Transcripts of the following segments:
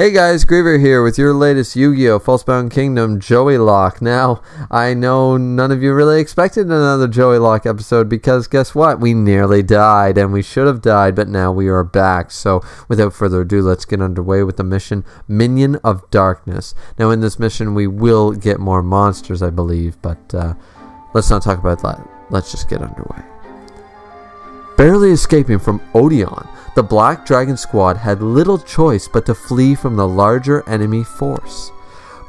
Hey guys, Griever here with your latest Yu-Gi-Oh! Falsebound Kingdom Joey Lock. Now, I know none of you really expected another Joey Lock episode because guess what? We nearly died and we should have died, but now we are back. So, without further ado, let's get underway with the mission Minion of Darkness. Now, in this mission, we will get more monsters, I believe, but uh, let's not talk about that. Let's just get underway. Barely escaping from Odion, the Black Dragon Squad had little choice but to flee from the larger enemy force.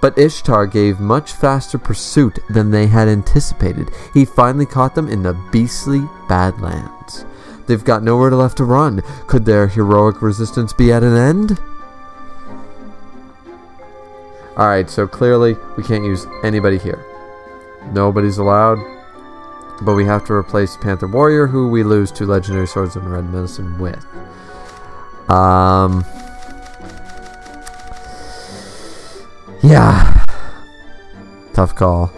But Ishtar gave much faster pursuit than they had anticipated. He finally caught them in the beastly Badlands. They've got nowhere left to run. Could their heroic resistance be at an end? Alright, so clearly we can't use anybody here. Nobody's allowed. But we have to replace Panther Warrior, who we lose to Legendary Swords and Red Medicine with. Um, yeah. Tough call.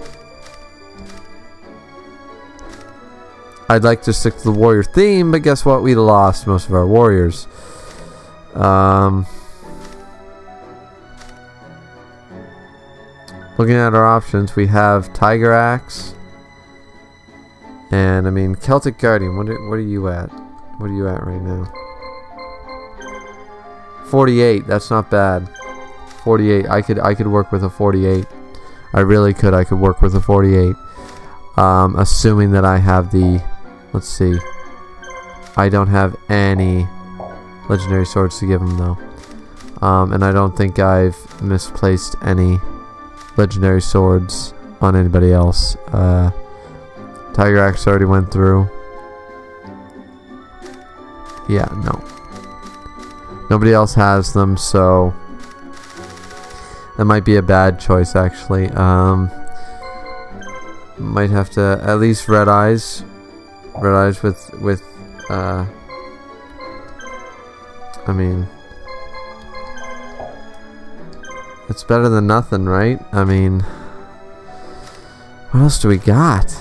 I'd like to stick to the warrior theme, but guess what? We lost most of our warriors. Um, looking at our options, we have Tiger Axe. And, I mean, Celtic Guardian, what are, what are you at? What are you at right now? 48. That's not bad. 48. I could I could work with a 48. I really could. I could work with a 48. Um, assuming that I have the. Let's see. I don't have any legendary swords to give him though. Um, and I don't think I've misplaced any legendary swords on anybody else. Uh, Tiger Axe already went through. Yeah, no. Nobody else has them, so that might be a bad choice actually. Um, might have to at least red eyes, red eyes with with. Uh, I mean, it's better than nothing, right? I mean, what else do we got?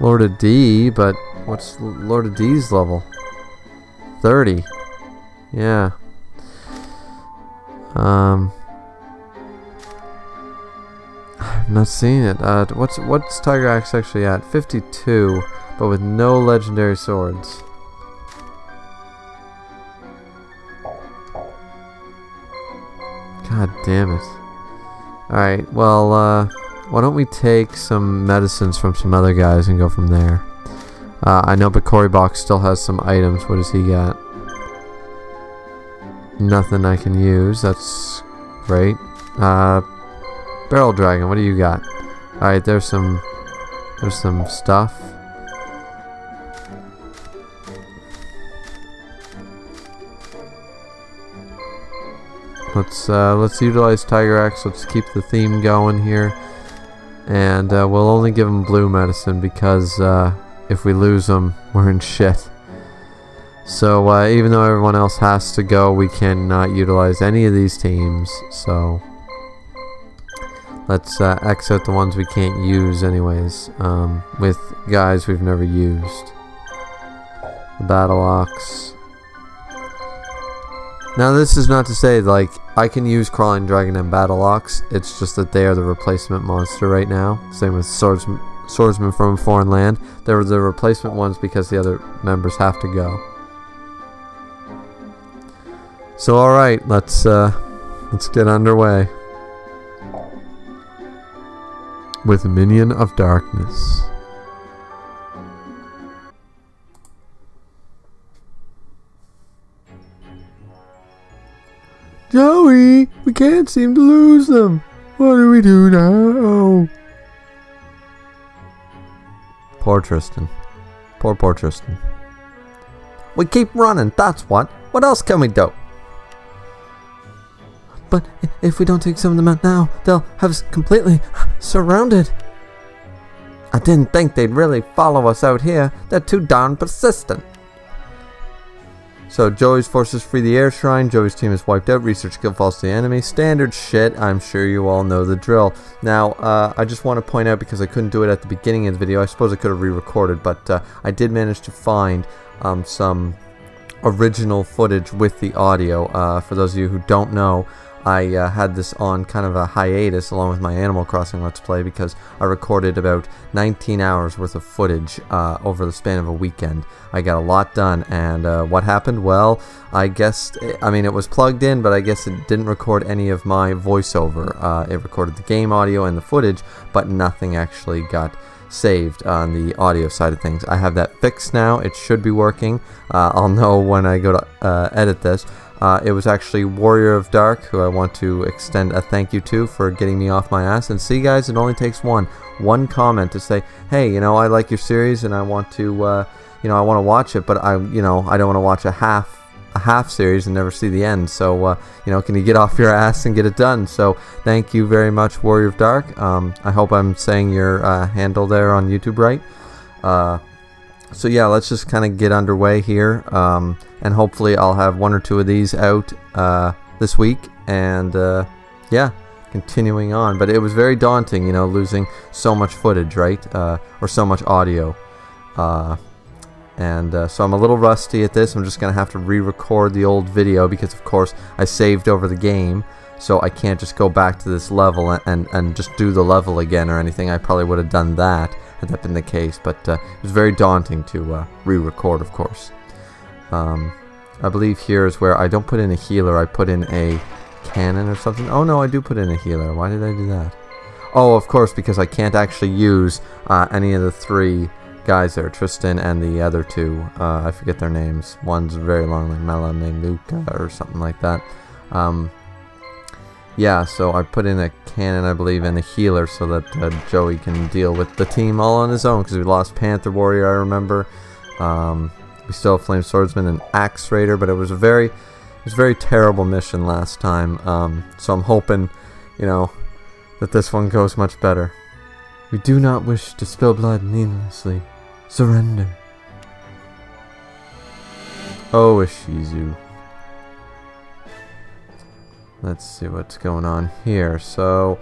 Lord of D, but what's Lord of D's level? 30. Yeah. Um. I'm not seeing it. Uh, what's what's Tiger Axe actually at? 52, but with no legendary swords. God damn it. Alright, well, uh, why don't we take some medicines from some other guys and go from there. Uh, I know Bakori Box still has some items. What does he got? Nothing I can use. That's great. Uh, Barrel Dragon, what do you got? Alright, there's some... There's some stuff. Let's uh, let's utilize Tiger Axe. Let's keep the theme going here, and uh, we'll only give him blue medicine because uh, if we lose him, we're in shit. So uh, even though everyone else has to go, we cannot utilize any of these teams. So let's uh, exit the ones we can't use anyways, um, with guys we've never used. The Battle Ox. Now this is not to say like I can use Crawling Dragon and Battle Ox. It's just that they are the replacement monster right now. Same with Swordsman, Swordsman from a Foreign Land. They're the replacement ones because the other members have to go. So all right, let's uh, let's get underway with Minion of Darkness. Joey, we can't seem to lose them. What do we do now? Poor Tristan. Poor, poor Tristan. We keep running, that's what. What else can we do? But if we don't take some of them out now, they'll have us completely surrounded. I didn't think they'd really follow us out here. They're too darn persistent. So Joey's forces free the air shrine, Joey's team is wiped out, research skill falls to the enemy. Standard shit, I'm sure you all know the drill. Now, uh, I just want to point out because I couldn't do it at the beginning of the video, I suppose I could have re-recorded, but uh, I did manage to find um, some original footage with the audio. Uh, for those of you who don't know, I uh, had this on kind of a hiatus along with my Animal Crossing Let's Play because I recorded about 19 hours worth of footage uh, over the span of a weekend. I got a lot done, and uh, what happened? Well, I guess, I mean, it was plugged in, but I guess it didn't record any of my voiceover. Uh, it recorded the game audio and the footage, but nothing actually got saved on the audio side of things. I have that fixed now. It should be working. Uh, I'll know when I go to uh, edit this. Uh, it was actually Warrior of Dark, who I want to extend a thank you to for getting me off my ass. And see, guys, it only takes one, one comment to say, hey, you know, I like your series and I want to, uh, you know, I want to watch it, but I, you know, I don't want to watch a half, a half series and never see the end. So, uh, you know, can you get off your ass and get it done? So, thank you very much, Warrior of Dark. Um, I hope I'm saying your uh, handle there on YouTube right. Uh, so yeah, let's just kind of get underway here, um, and hopefully I'll have one or two of these out uh, this week, and uh, yeah, continuing on. But it was very daunting, you know, losing so much footage, right, uh, or so much audio, uh, and uh, so I'm a little rusty at this. I'm just gonna have to re-record the old video because, of course, I saved over the game. So I can't just go back to this level and, and, and just do the level again or anything. I probably would have done that had that been the case, but uh, it was very daunting to re-record, of course. Um, I believe here is where I don't put in a healer, I put in a cannon or something. Oh no, I do put in a healer. Why did I do that? Oh, of course, because I can't actually use uh, any of the three guys there, Tristan and the other two. Uh, I forget their names. One's very long, like Mela named Luca or something like that. Um, yeah, so I put in a cannon, I believe, and a healer so that uh, Joey can deal with the team all on his own because we lost Panther Warrior, I remember. Um, we still have Flame Swordsman and Axe Raider, but it was a very, it was a very terrible mission last time. Um, so I'm hoping, you know, that this one goes much better. We do not wish to spill blood needlessly. Surrender. Oh, Ishizu. Let's see what's going on here. So,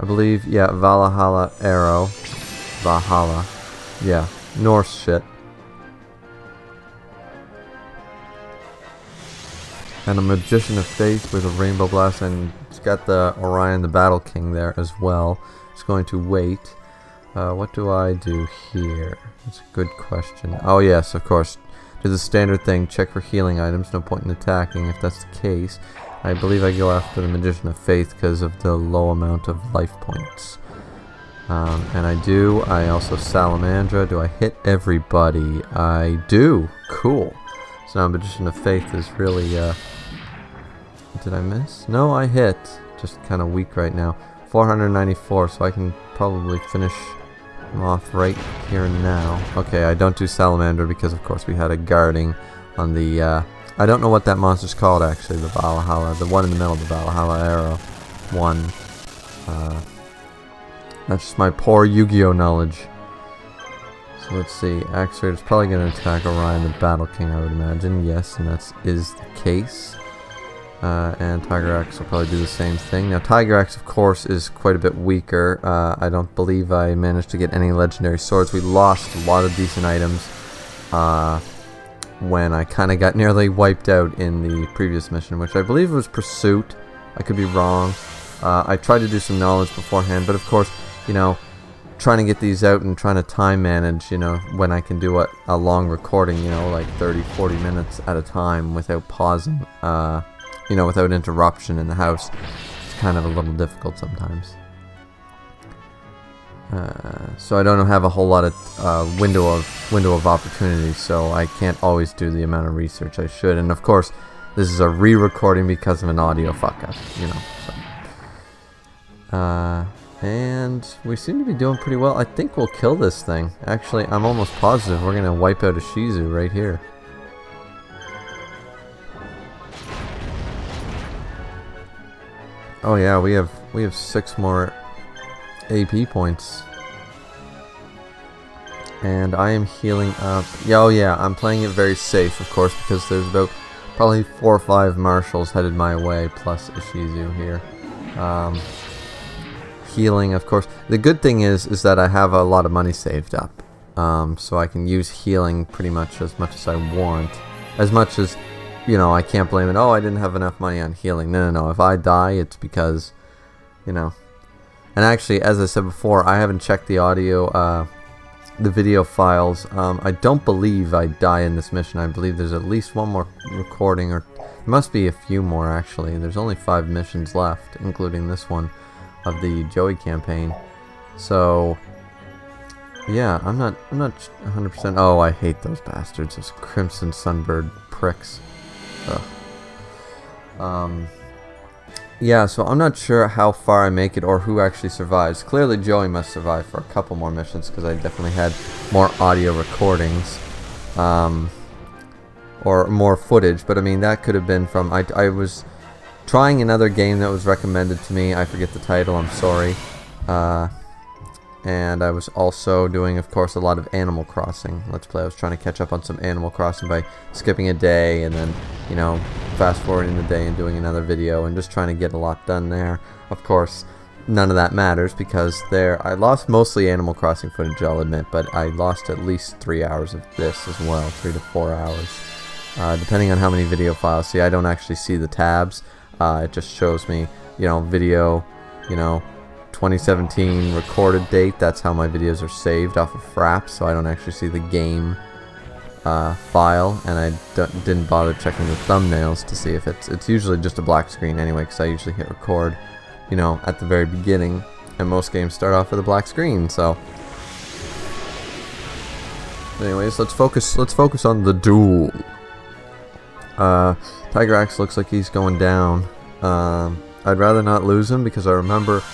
I believe, yeah, Valhalla Arrow. Valhalla. Yeah, Norse shit. And a Magician of Faith with a Rainbow Blast, and it's got the Orion the Battle King there as well. It's going to wait. Uh, what do I do here? That's a good question. Oh yes, of course. Do the standard thing, check for healing items, no point in attacking if that's the case. I believe I go after the Magician of Faith because of the low amount of life points. Um, and I do. I also Salamandra. Do I hit everybody? I do. Cool. So now Magician of Faith is really... Uh, did I miss? No, I hit. Just kind of weak right now. 494, so I can probably finish him off right here and now. Okay, I don't do Salamander because, of course, we had a guarding on the... Uh, I don't know what that monster's called actually, the Valhalla, the one in the middle of the Valhalla arrow. One. Uh, that's just my poor Yu-Gi-Oh knowledge. So let's see, Axe is probably going to attack Orion the Battle King, I would imagine. Yes, and that is the case. Uh, and Tiger Axe will probably do the same thing. Now, Tiger Axe, of course, is quite a bit weaker. Uh, I don't believe I managed to get any legendary swords. We lost a lot of decent items. Uh, when I kind of got nearly wiped out in the previous mission, which I believe was Pursuit. I could be wrong. Uh, I tried to do some knowledge beforehand, but of course, you know, trying to get these out and trying to time manage, you know, when I can do a, a long recording, you know, like 30, 40 minutes at a time without pausing, uh, you know, without interruption in the house, it's kind of a little difficult sometimes. Uh, so I don't have a whole lot of uh, window of window of opportunity, so I can't always do the amount of research I should. And of course, this is a re-recording because of an audio fuck up, you know. So. Uh, and we seem to be doing pretty well. I think we'll kill this thing. Actually, I'm almost positive we're gonna wipe out Ishizu right here. Oh yeah, we have we have six more AP points. And I am healing up. Yeah, oh yeah, I'm playing it very safe, of course, because there's about probably four or five marshals headed my way, plus Ishizu here. Um, healing, of course. The good thing is, is that I have a lot of money saved up. Um, so I can use healing pretty much as much as I want. as much as you know, I can't blame it. Oh, I didn't have enough money on healing. No, no, no. If I die, it's because, you know. And actually, as I said before, I haven't checked the audio, uh, the video files. Um, I don't believe I die in this mission. I believe there's at least one more recording, or must be a few more actually. There's only five missions left, including this one of the Joey campaign. So, yeah, I'm not, I'm not 100%. Oh, I hate those bastards, those Crimson Sunbird pricks. Ugh. Um, yeah, so I'm not sure how far I make it or who actually survives. Clearly Joey must survive for a couple more missions because I definitely had more audio recordings. Um, or more footage, but I mean that could have been from, I, I was trying another game that was recommended to me, I forget the title, I'm sorry. Uh, and I was also doing, of course, a lot of Animal Crossing Let's Play. I was trying to catch up on some Animal Crossing by skipping a day and then, you know, fast forwarding the day and doing another video and just trying to get a lot done there. Of course, none of that matters because there I lost mostly Animal Crossing footage, I'll admit, but I lost at least three hours of this as well, three to four hours, uh, depending on how many video files. See, I don't actually see the tabs. Uh, it just shows me, you know, video, you know, 2017 recorded date. That's how my videos are saved off of Fraps, so I don't actually see the game uh, file, and I didn't bother checking the thumbnails to see if it's it's usually just a black screen anyway, because I usually hit record, you know, at the very beginning, and most games start off with a black screen. So, anyways, let's focus. Let's focus on the duel. Uh, Tiger Axe looks like he's going down. Um, I'd rather not lose him because I remember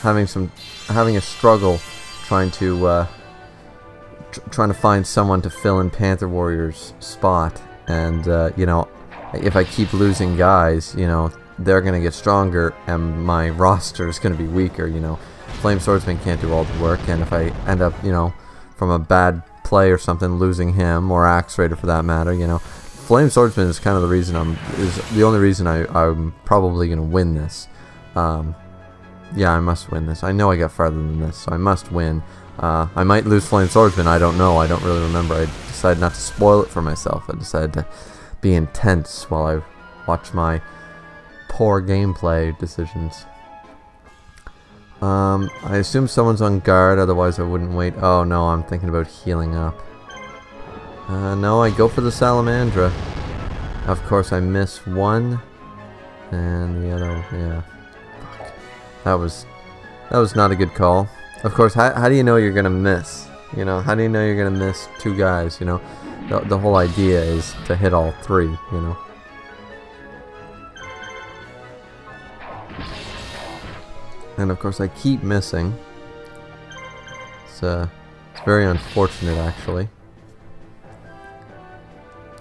having some having a struggle trying to uh, tr trying to find someone to fill in Panther Warrior's spot. And uh, you know if I keep losing guys you know they're gonna get stronger and my roster is gonna be weaker you know. Flame Swordsman can't do all the work and if I end up you know from a bad play or something losing him or Axe Raider for that matter you know Flame Swordsman is kind of the reason I'm is the only reason I, I'm probably gonna win this. Um, yeah, I must win this. I know I got farther than this, so I must win. Uh, I might lose Flame Swordsman, I don't know. I don't really remember. I decided not to spoil it for myself. I decided to be intense while I watch my poor gameplay decisions. Um, I assume someone's on guard, otherwise I wouldn't wait. Oh no, I'm thinking about healing up. Uh, no, I go for the Salamandra. Of course, I miss one, and the other, yeah. That was that was not a good call. Of course, how, how do you know you're gonna miss? You know, how do you know you're gonna miss two guys? You know, the, the whole idea is to hit all three. You know. And of course, I keep missing. It's uh, it's very unfortunate actually.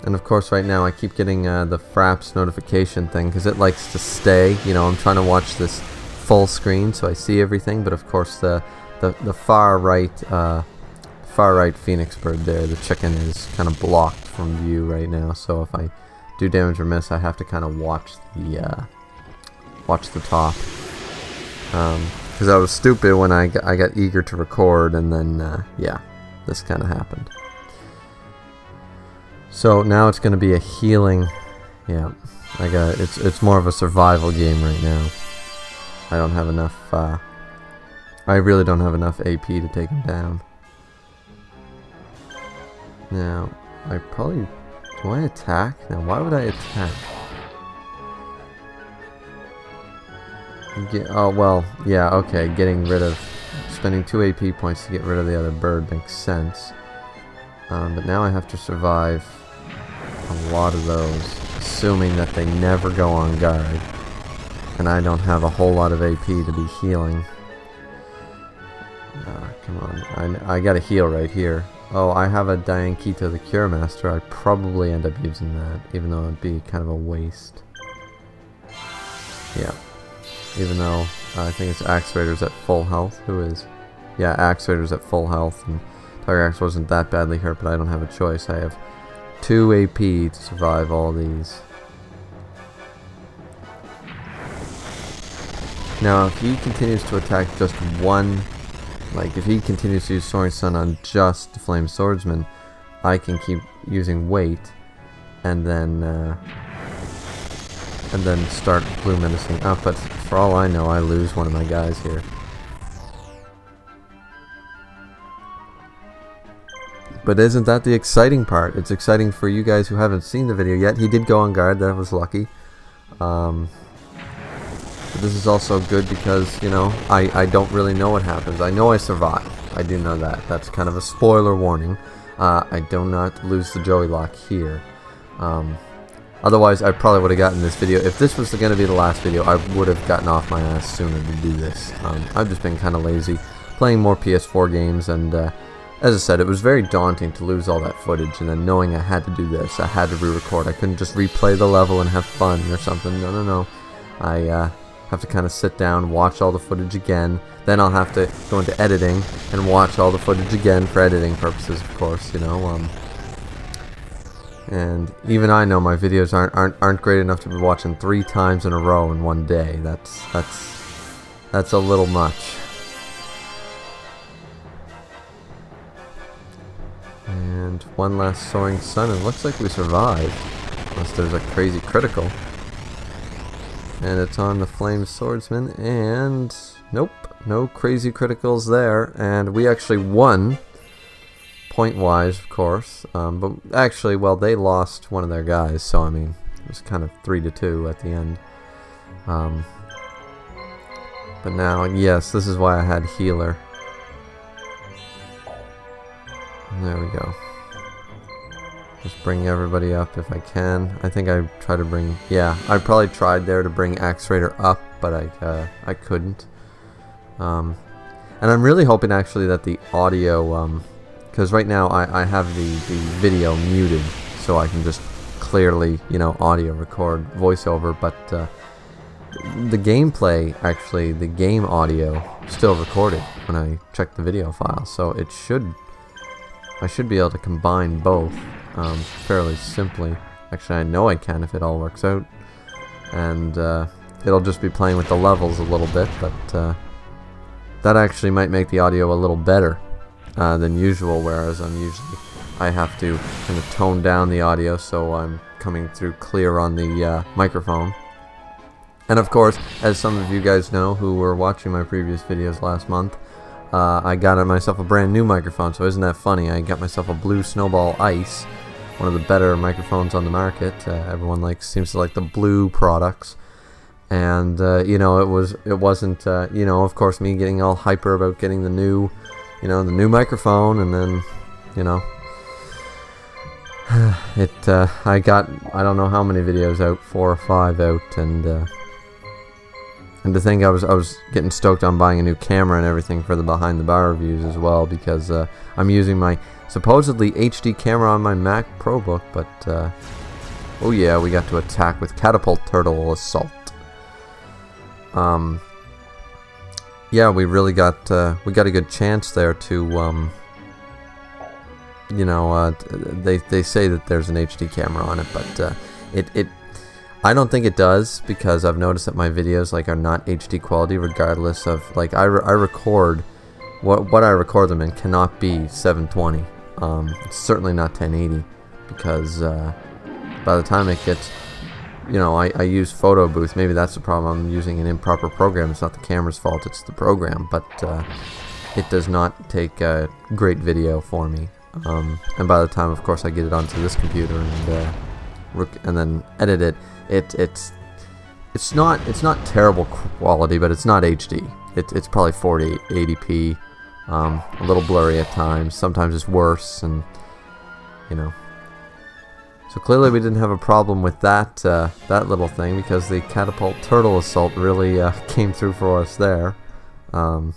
And of course right now I keep getting uh, the Fraps notification thing because it likes to stay. You know, I'm trying to watch this full screen so I see everything but of course the the, the far right uh, far right phoenix bird there the chicken is kind of blocked from view right now so if I do damage or miss I have to kind of watch the uh, watch the top. Because um, I was stupid when I got, I got eager to record and then uh, yeah this kind of happened. So now it's gonna be a healing yeah I got it's it's more of a survival game right now I don't have enough, uh, I really don't have enough AP to take him down. Now, I probably, do I attack? Now, why would I attack? Get, oh, well, yeah, okay, getting rid of, spending 2 AP points to get rid of the other bird makes sense. Um, but now I have to survive a lot of those, assuming that they never go on guard. And I don't have a whole lot of AP to be healing. Ah, come on. I, I got a heal right here. Oh, I have a Dian Keto the Cure Master. I'd probably end up using that, even though it'd be kind of a waste. Yeah. Even though uh, I think it's Axe Raiders at full health. Who is? Yeah, Axe Raiders at full health. And Tiger Axe wasn't that badly hurt, but I don't have a choice. I have 2 AP to survive all these. Now, if he continues to attack just one, like if he continues to use Soaring Sun on just Flame Swordsman, I can keep using weight, and then uh, and then start blue menacing up. But for all I know, I lose one of my guys here. But isn't that the exciting part? It's exciting for you guys who haven't seen the video yet. He did go on guard. That was lucky. Um, but this is also good because, you know, I, I don't really know what happens. I know I survive. I do know that. That's kind of a spoiler warning. Uh, I do not lose the Joey lock here. Um, otherwise, I probably would have gotten this video. If this was going to be the last video, I would have gotten off my ass sooner to do this. Um, I've just been kind of lazy, playing more PS4 games, and uh, as I said, it was very daunting to lose all that footage, and then knowing I had to do this, I had to re-record. I couldn't just replay the level and have fun or something. No, no, no. I uh, have to kind of sit down, watch all the footage again. Then I'll have to go into editing and watch all the footage again for editing purposes, of course. You know. Um, and even I know my videos aren't aren't aren't great enough to be watching three times in a row in one day. That's that's that's a little much. And one last soaring sun. It looks like we survived, unless there's a crazy critical. And it's on the Flame Swordsman, and nope, no crazy criticals there. And we actually won point-wise, of course. Um, but actually, well, they lost one of their guys, so I mean, it was kind of three to two at the end. Um, but now, yes, this is why I had healer. There we go. Just bring everybody up if I can. I think I try to bring... Yeah, I probably tried there to bring Axe Raider up, but I, uh, I couldn't. Um, and I'm really hoping actually that the audio... Um, because right now I, I have the, the video muted so I can just clearly, you know, audio record voiceover, but uh, the gameplay, actually, the game audio still recorded when I check the video file, so it should, I should be able to combine both um, fairly simply. Actually, I know I can if it all works out, and uh, it'll just be playing with the levels a little bit, but uh, that actually might make the audio a little better uh, than usual, whereas I'm usually I have to kind of tone down the audio so I'm coming through clear on the uh, microphone. And of course, as some of you guys know who were watching my previous videos last month, uh, I got myself a brand new microphone, so isn't that funny? I got myself a Blue Snowball Ice, one of the better microphones on the market. Uh, everyone likes seems to like the Blue products. And, uh, you know, it was it wasn't, uh, you know, of course, me getting all hyper about getting the new you know, the new microphone, and then, you know, it, uh, I got, I don't know how many videos out, four or five out, and, uh, and to think I was, I was getting stoked on buying a new camera and everything for the behind the bar reviews as well, because, uh, I'm using my supposedly HD camera on my Mac ProBook, but, uh, oh yeah, we got to attack with Catapult Turtle Assault. Um, yeah, we really got uh, we got a good chance there to, um, you know, uh, they they say that there's an HD camera on it, but uh, it it I don't think it does because I've noticed that my videos like are not HD quality regardless of like I, re I record what what I record them in cannot be 720. Um, it's certainly not 1080 because uh, by the time it gets you know, I, I use photo booth. Maybe that's the problem. I'm using an improper program. It's not the camera's fault. It's the program. But uh, it does not take a great video for me. Um, and by the time, of course, I get it onto this computer and uh, and then edit it, it it's it's not it's not terrible quality, but it's not HD. It, it's probably 40 80p, um, a little blurry at times. Sometimes it's worse, and you know so clearly we didn't have a problem with that uh, that little thing because the catapult turtle assault really uh, came through for us there. Um,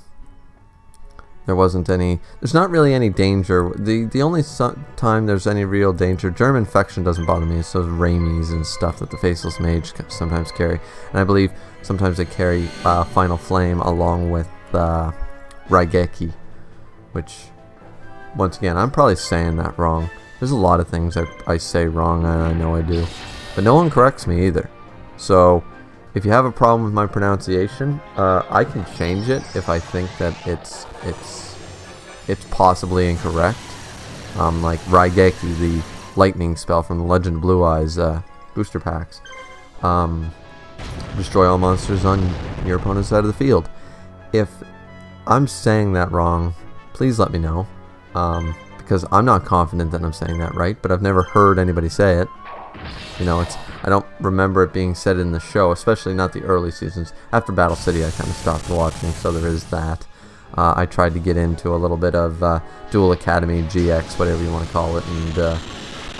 there wasn't any. There's not really any danger. The the only time there's any real danger, germ infection doesn't bother me. It's those Raimis and stuff that the faceless mage sometimes carry, and I believe sometimes they carry uh, final flame along with uh, Raigeki, which once again I'm probably saying that wrong. There's a lot of things I, I say wrong, and I know I do. But no one corrects me either. So, if you have a problem with my pronunciation, uh, I can change it if I think that it's it's it's possibly incorrect. Um, like Raigeki, the lightning spell from the Legend of Blue Eyes uh, booster packs. Um, destroy all monsters on your opponent's side of the field. If I'm saying that wrong, please let me know. Um, because I'm not confident that I'm saying that right, but I've never heard anybody say it. You know, it's I don't remember it being said in the show, especially not the early seasons. After Battle City, I kind of stopped watching, so there is that. Uh, I tried to get into a little bit of uh, Duel Academy, GX, whatever you want to call it, and uh,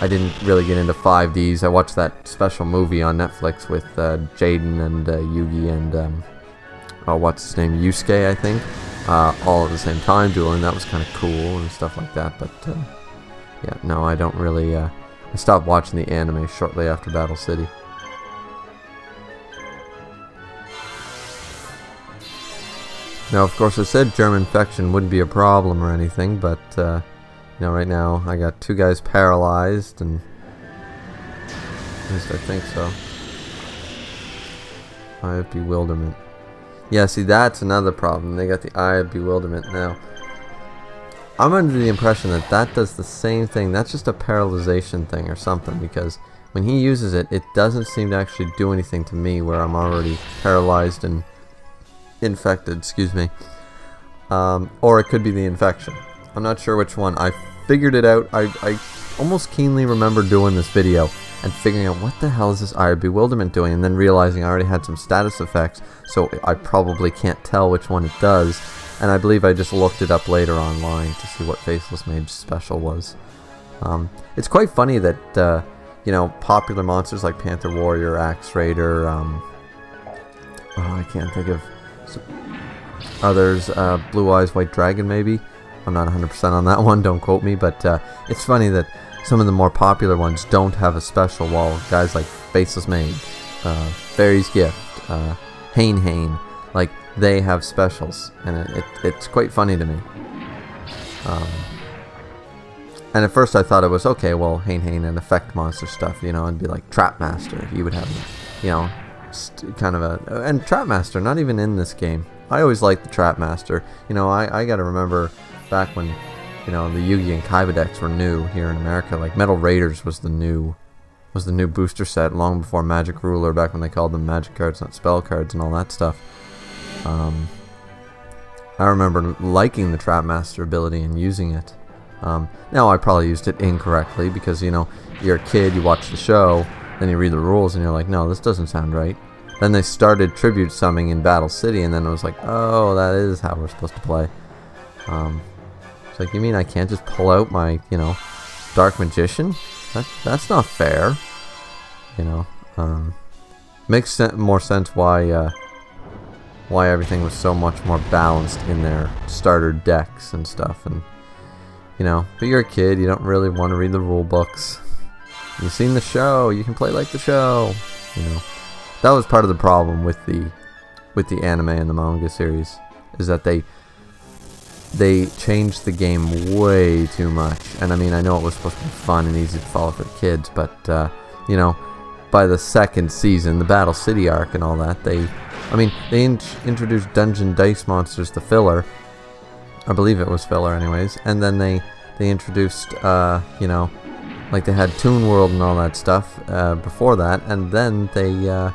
I didn't really get into 5Ds. I watched that special movie on Netflix with uh, Jaden and uh, Yugi and um, oh, what's his name, Yusuke, I think, uh, all at the same time dueling. That was kind of cool and stuff like that. But yeah, no, I don't really. I stopped watching the anime shortly after Battle City. Now, of course, I said germ infection wouldn't be a problem or anything, but, uh, you know, right now I got two guys paralyzed, and at least I think so. I have Bewilderment. Yeah, see, that's another problem. They got the Eye of Bewilderment now. I'm under the impression that that does the same thing. That's just a paralyzation thing or something, because when he uses it, it doesn't seem to actually do anything to me where I'm already paralyzed and infected, excuse me. Um, or it could be the infection. I'm not sure which one. I figured it out. I, I almost keenly remember doing this video and figuring out what the hell is this of Bewilderment doing and then realizing I already had some status effects so I probably can't tell which one it does and I believe I just looked it up later online to see what Faceless Mage special was. Um, it's quite funny that, uh, you know, popular monsters like Panther Warrior, Axe Raider, um, oh, I can't think of others, uh, Blue Eyes White Dragon maybe. I'm not 100% on that one, don't quote me, but uh, it's funny that some of the more popular ones don't have a special, wall. guys like Faceless Mage, uh, Fairy's Gift, uh, Hane Hane, like they have specials, and it, it, it's quite funny to me. Um, and at first I thought it was okay, well, Hane Hane and Effect Monster stuff, you know, and be like Trap Master, you would have, you know, kind of a and Trap Master, not even in this game I always liked the Trap Master. you know I, I gotta remember back when you know the Yugi and Kaiba decks were new here in America like Metal Raiders was the new was the new booster set long before Magic Ruler back when they called them magic cards not spell cards and all that stuff um, I remember liking the Trap Master ability and using it um, now I probably used it incorrectly because you know you're a kid you watch the show then you read the rules and you're like, no, this doesn't sound right. Then they started tribute summing in Battle City, and then it was like, oh, that is how we're supposed to play. Um, like, you mean I can't just pull out my, you know, Dark Magician? That, that's not fair. You know, um, makes sen more sense why, uh, why everything was so much more balanced in their starter decks and stuff. And, you know, but you're a kid, you don't really want to read the rule books. You've seen the show. You can play like the show. You know, that was part of the problem with the with the anime and the manga series is that they they changed the game way too much. And I mean, I know it was supposed to be fun and easy to follow for the kids, but uh, you know, by the second season, the Battle City arc and all that, they, I mean, they in introduced Dungeon Dice Monsters, the filler. I believe it was filler, anyways, and then they they introduced, uh, you know, like they had Toon World and all that stuff uh, before that, and then they, uh,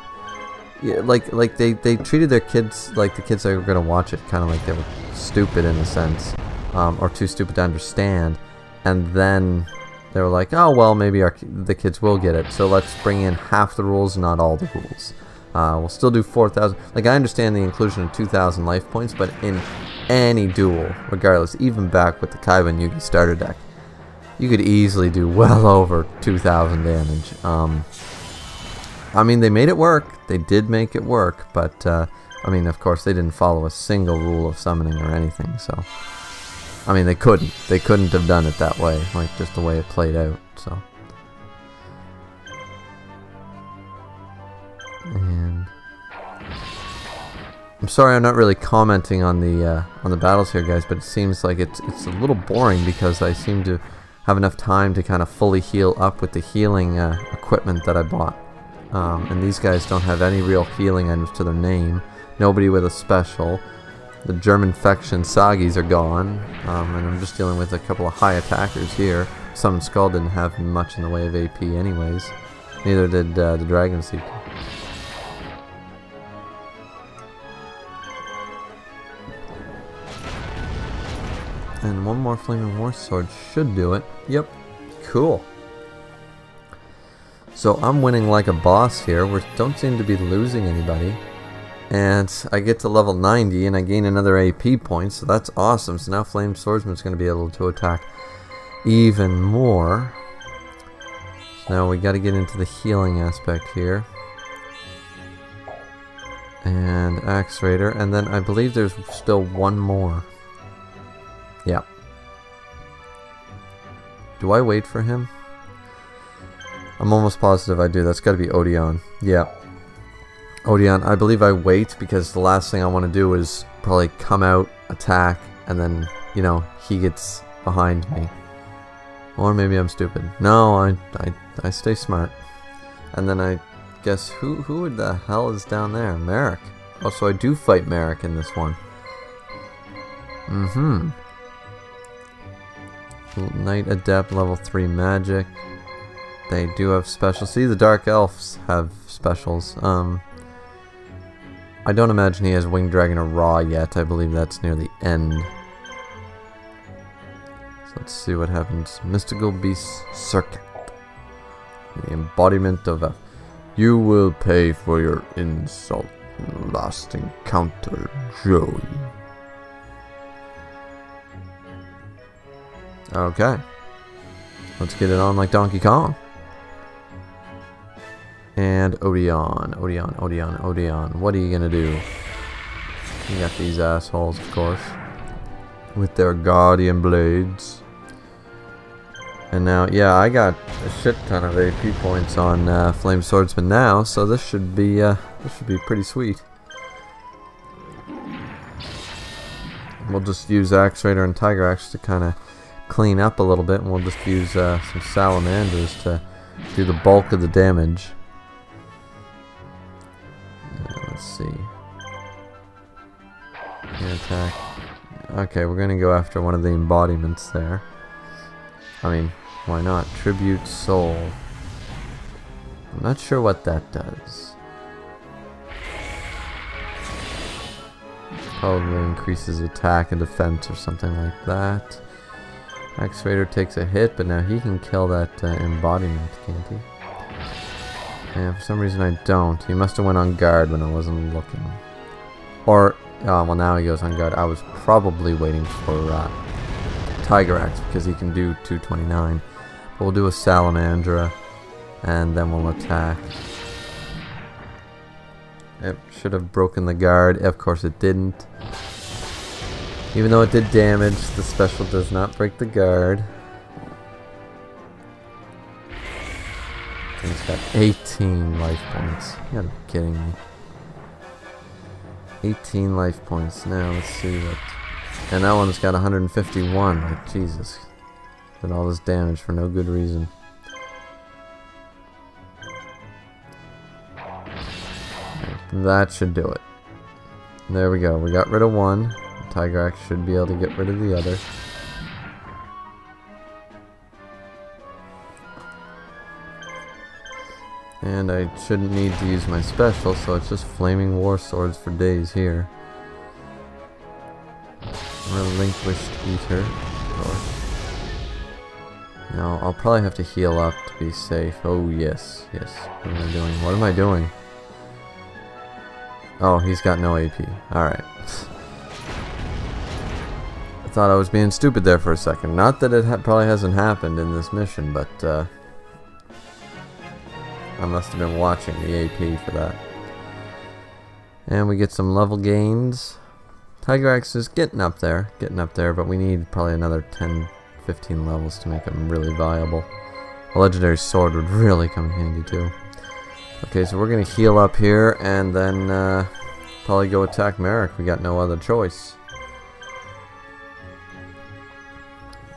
yeah, like like they they treated their kids like the kids that were gonna watch it, kind of like they were stupid in a sense, um, or too stupid to understand, and then they were like, oh well, maybe our the kids will get it, so let's bring in half the rules, not all the rules. Uh, we'll still do 4,000. Like, I understand the inclusion of 2,000 life points, but in any duel, regardless, even back with the Kaiba and Yugi starter deck, you could easily do well over 2,000 damage. Um, I mean, they made it work. They did make it work, but, uh, I mean, of course, they didn't follow a single rule of summoning or anything, so... I mean, they couldn't. They couldn't have done it that way, like, just the way it played out, so... And... I'm sorry I'm not really commenting on the uh, on the battles here, guys, but it seems like it's it's a little boring because I seem to have enough time to kind of fully heal up with the healing uh, equipment that I bought. Um, and these guys don't have any real healing items to their name. Nobody with a special. the germ infection Sagis are gone, um, and I'm just dealing with a couple of high attackers here. Sun Skull didn't have much in the way of AP anyways. Neither did uh, the Dragon Seeker. And one more Flaming War Sword should do it. Yep. Cool. So I'm winning like a boss here. We don't seem to be losing anybody. And I get to level 90 and I gain another AP point, so that's awesome. So now Flame Swordsman's going to be able to attack even more. So now we got to get into the healing aspect here. And Axe Raider, and then I believe there's still one more. Yeah. Do I wait for him? I'm almost positive I do. That's got to be Odion. Yeah. Odion, I believe I wait because the last thing I want to do is probably come out, attack, and then, you know, he gets behind me. Or maybe I'm stupid. No, I, I, I stay smart. And then I guess, who, who the hell is down there? Marik. Oh, so I do fight Marik in this one. Mm-hmm. Knight Adept level 3 magic. They do have specials. See, the Dark Elves have specials. Um, I don't imagine he has Winged Dragon of Ra yet. I believe that's near the end. So let's see what happens. Mystical Beast Serket. The embodiment of a... You will pay for your insult. Last encounter, Joey. Okay. Let's get it on like Donkey Kong. And Odion, Odion, Odion, Odion. What are you gonna do? You got these assholes, of course. With their Guardian Blades. And now, yeah, I got a shit ton of AP points on uh, Flame Swordsman now, so this should be, uh, this should be pretty sweet. We'll just use Axe Raider and Tiger Axe to kind of clean up a little bit, and we'll just use uh, some Salamanders to do the bulk of the damage. Let's see. Attack. Okay, we're gonna go after one of the embodiments there. I mean, why not? Tribute Soul. I'm not sure what that does. Probably increases attack and defense or something like that. Axe Raider takes a hit, but now he can kill that uh, embodiment, can't he? And for some reason I don't. He must have went on guard when I wasn't looking. Or, oh, well now he goes on guard. I was probably waiting for uh, Tiger Axe because he can do 229. But we'll do a Salamandra and then we'll attack. It should have broken the guard. Of course it didn't. Even though it did damage, the special does not break the guard. He's got 18 life points. You gotta be kidding me. 18 life points. Now let's see what. And that one's got 151. Like Jesus, did all this damage for no good reason. That should do it. There we go. We got rid of one. Tiger Axe should be able to get rid of the other. And I shouldn't need to use my special, so it's just Flaming War Swords for days here. Relinquished Eater, Now, I'll probably have to heal up to be safe. Oh, yes, yes. What am I doing? What am I doing? Oh, he's got no AP. Alright. I thought I was being stupid there for a second. Not that it ha probably hasn't happened in this mission, but uh, I must have been watching the AP for that. And we get some level gains. Tiger Axe is getting up there, getting up there, but we need probably another 10, 15 levels to make him really viable. A legendary sword would really come in handy too. Okay, so we're gonna heal up here and then uh, probably go attack Marik. We got no other choice.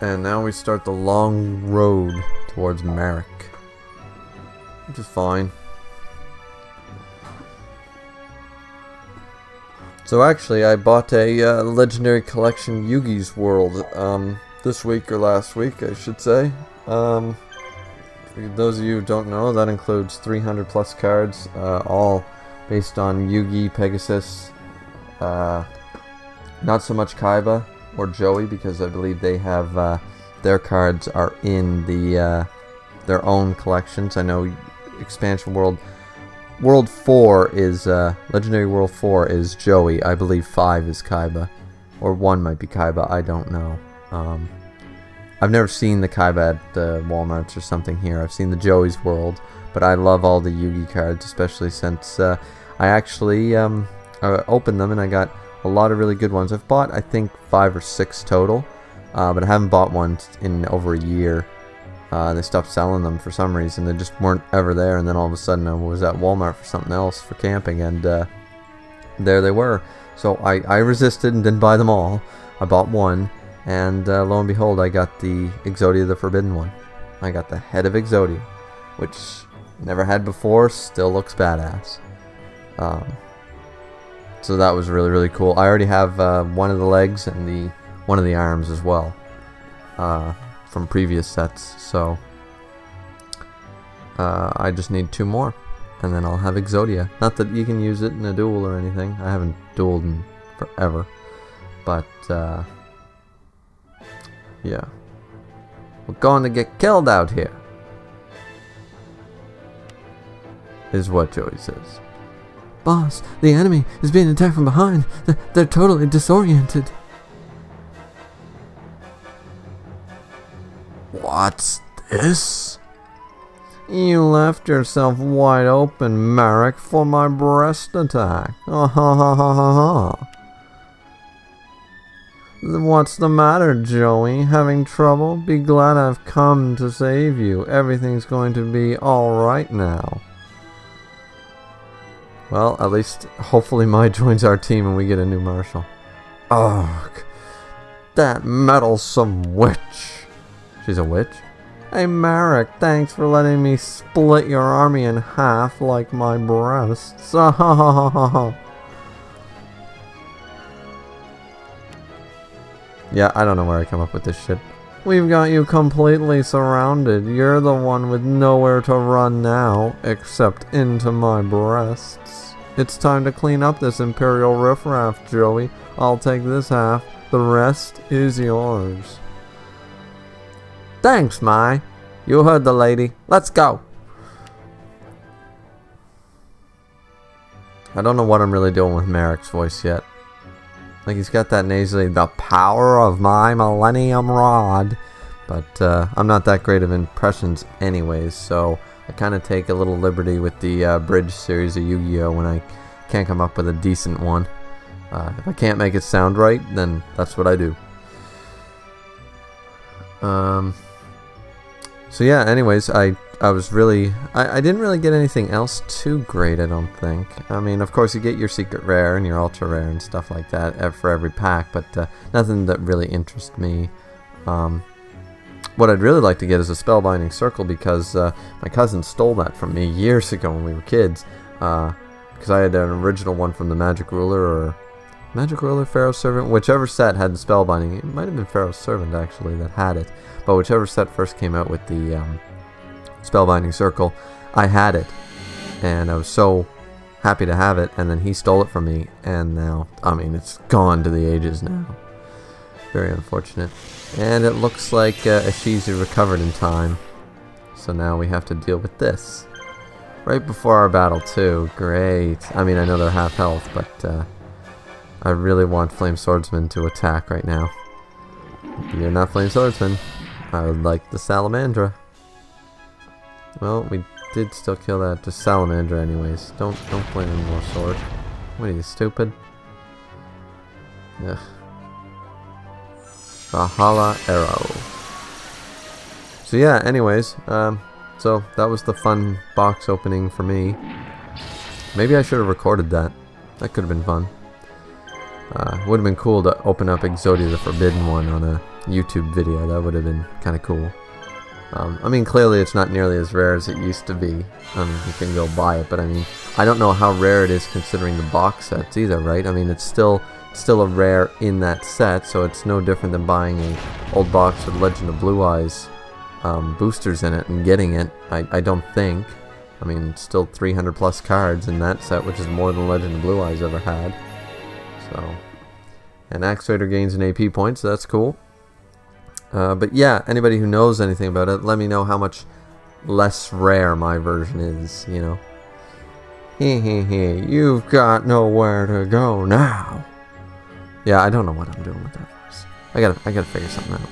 And now we start the long road towards Marik. Which is fine. So actually, I bought a uh, Legendary Collection Yugi's World um, this week or last week, I should say. Um, for those of you who don't know, that includes 300 plus cards, uh, all based on Yugi, Pegasus, uh, not so much Kaiba or Joey because I believe they have uh, their cards are in the uh, their own collections. I know Expansion World World 4 is uh, Legendary World 4 is Joey. I believe 5 is Kaiba or 1 might be Kaiba. I don't know. Um, I've never seen the Kaiba at the Walmarts or something here. I've seen the Joey's World, but I love all the Yugi cards, especially since uh, I actually um, I opened them and I got a lot of really good ones. I've bought, I think, five or six total, uh, but I haven't bought one in over a year. Uh, they stopped selling them for some reason. They just weren't ever there, and then all of a sudden I was at Walmart for something else for camping, and uh, there they were. So I, I resisted and didn't buy them all. I bought one, and uh, lo and behold, I got the Exodia the Forbidden one. I got the head of Exodia, which never had before, still looks badass. Um, so that was really really cool. I already have uh, one of the legs and the one of the arms as well uh, from previous sets. So uh, I just need two more, and then I'll have Exodia. Not that you can use it in a duel or anything. I haven't dueled in forever, but uh, yeah, we're going to get killed out here. Is what Joey says. Boss, the enemy is being attacked from behind. They're, they're totally disoriented. What's this? You left yourself wide open, Marik, for my breast attack. Ha ha ha ha ha ha. What's the matter, Joey? Having trouble? Be glad I've come to save you. Everything's going to be alright now. Well, at least, hopefully Mai joins our team and we get a new Marshal. Ugh. That meddlesome witch. She's a witch? Hey Marik, thanks for letting me split your army in half like my breasts. yeah, I don't know where I come up with this shit. We've got you completely surrounded. You're the one with nowhere to run now, except into my breasts. It's time to clean up this Imperial riffraff, Joey. I'll take this half. The rest is yours. Thanks, Mai. You heard the lady. Let's go. I don't know what I'm really doing with Marik's voice yet. Like he's got that nasally, the power of my Millennium Rod. But uh, I'm not that great of impressions anyways, so I kind of take a little liberty with the uh, Bridge series of Yu-Gi-Oh! when I can't come up with a decent one. Uh, if I can't make it sound right, then that's what I do. Um, so yeah, anyways, I I was really I, I didn't really get anything else too great I don't think. I mean of course you get your secret rare and your ultra rare and stuff like that for every pack but uh, nothing that really interests me. Um, what I'd really like to get is a spellbinding circle because uh, my cousin stole that from me years ago when we were kids because uh, I had an original one from the magic ruler or magic ruler pharaoh's servant whichever set had the spellbinding it might have been pharaoh's servant actually that had it but whichever set first came out with the um, Spellbinding Circle, I had it. And I was so happy to have it, and then he stole it from me, and now, I mean, it's gone to the ages now. Very unfortunate. And it looks like uh, Ishizu recovered in time. So now we have to deal with this. Right before our battle, too. Great. I mean, I know they're half health, but uh, I really want Flame Swordsman to attack right now. You're not Flame Swordsman. I would like the Salamandra. Well, we did still kill that the salamander anyways. Don't don't play any more sword. What are you stupid? Ugh. Valhalla arrow. So yeah, anyways, um, so that was the fun box opening for me. Maybe I should have recorded that. That could have been fun. Uh, would have been cool to open up Exodia the Forbidden one on a YouTube video. That would have been kind of cool. Um, I mean, clearly it's not nearly as rare as it used to be. Um, you can go buy it, but I mean, I don't know how rare it is considering the box sets either, right? I mean, it's still still a rare in that set, so it's no different than buying an old box with Legend of Blue Eyes um, boosters in it and getting it. I, I don't think. I mean, still 300 plus cards in that set, which is more than Legend of Blue Eyes ever had. So, and Raider gains an AP point, so that's cool. Uh, but yeah, anybody who knows anything about it, let me know how much less rare my version is, you know. You've got nowhere to go now. Yeah, I don't know what I'm doing with that voice. I gotta, I gotta figure something out.